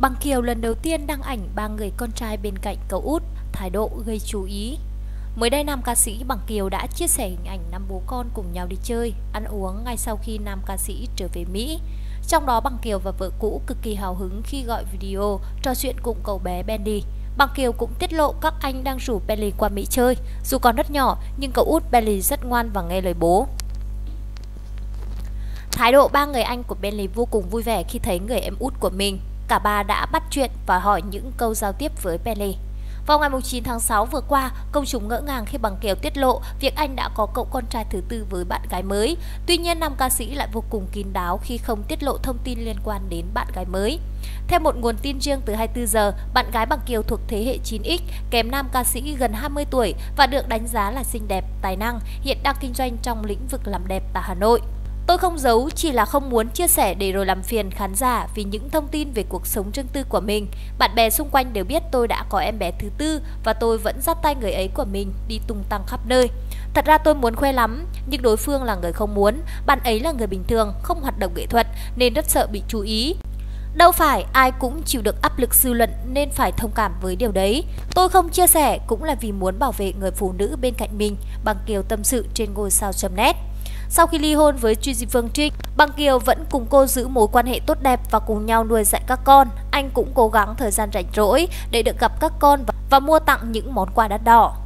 Bằng Kiều lần đầu tiên đăng ảnh ba người con trai bên cạnh cậu út, thái độ gây chú ý. Mới đây nam ca sĩ Bằng Kiều đã chia sẻ hình ảnh năm bố con cùng nhau đi chơi, ăn uống ngay sau khi nam ca sĩ trở về Mỹ. Trong đó Bằng Kiều và vợ cũ cực kỳ hào hứng khi gọi video trò chuyện cùng cậu bé Bendy. Bằng Kiều cũng tiết lộ các anh đang rủ Bentley qua Mỹ chơi. Dù còn rất nhỏ, nhưng cậu út Bentley rất ngoan và nghe lời bố. Thái độ ba người anh của Bentley vô cùng vui vẻ khi thấy người em út của mình. Cả ba đã bắt chuyện và hỏi những câu giao tiếp với Pele. Vào ngày 9 tháng 6 vừa qua, công chúng ngỡ ngàng khi bằng Kiều tiết lộ việc anh đã có cậu con trai thứ tư với bạn gái mới. Tuy nhiên, nam ca sĩ lại vô cùng kín đáo khi không tiết lộ thông tin liên quan đến bạn gái mới. Theo một nguồn tin riêng từ 24 giờ, bạn gái bằng Kiều thuộc thế hệ 9X, kém nam ca sĩ gần 20 tuổi và được đánh giá là xinh đẹp, tài năng, hiện đang kinh doanh trong lĩnh vực làm đẹp tại Hà Nội. Tôi không giấu, chỉ là không muốn chia sẻ để rồi làm phiền khán giả vì những thông tin về cuộc sống riêng tư của mình. Bạn bè xung quanh đều biết tôi đã có em bé thứ tư và tôi vẫn dắt tay người ấy của mình đi tung tăng khắp nơi. Thật ra tôi muốn khoe lắm, nhưng đối phương là người không muốn. Bạn ấy là người bình thường, không hoạt động nghệ thuật nên rất sợ bị chú ý. Đâu phải ai cũng chịu được áp lực dư luận nên phải thông cảm với điều đấy. Tôi không chia sẻ cũng là vì muốn bảo vệ người phụ nữ bên cạnh mình bằng kiều tâm sự trên ngôi sao.net. Sau khi ly hôn với Truy Di Phương Trinh, Bằng Kiều vẫn cùng cô giữ mối quan hệ tốt đẹp và cùng nhau nuôi dạy các con. Anh cũng cố gắng thời gian rảnh rỗi để được gặp các con và mua tặng những món quà đắt đỏ.